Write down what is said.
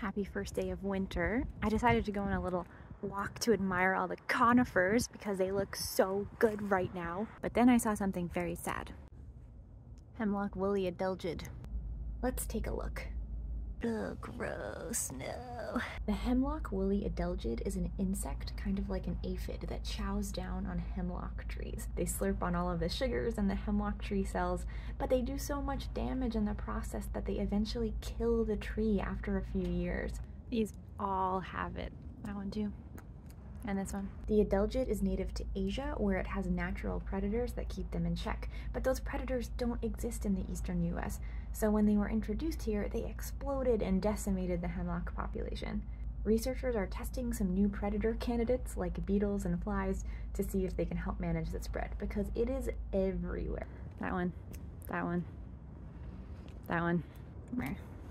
Happy first day of winter. I decided to go on a little walk to admire all the conifers because they look so good right now. But then I saw something very sad. Hemlock woolly adelgid. Let's take a look. Ugh, gross, no. The hemlock woolly adelgid is an insect, kind of like an aphid, that chows down on hemlock trees. They slurp on all of the sugars in the hemlock tree cells, but they do so much damage in the process that they eventually kill the tree after a few years. These all have it. That one too. And this one. The adelgid is native to Asia, where it has natural predators that keep them in check. But those predators don't exist in the eastern US, so when they were introduced here, they exploded and decimated the hemlock population. Researchers are testing some new predator candidates, like beetles and flies, to see if they can help manage the spread, because it is everywhere. That one, that one, that one.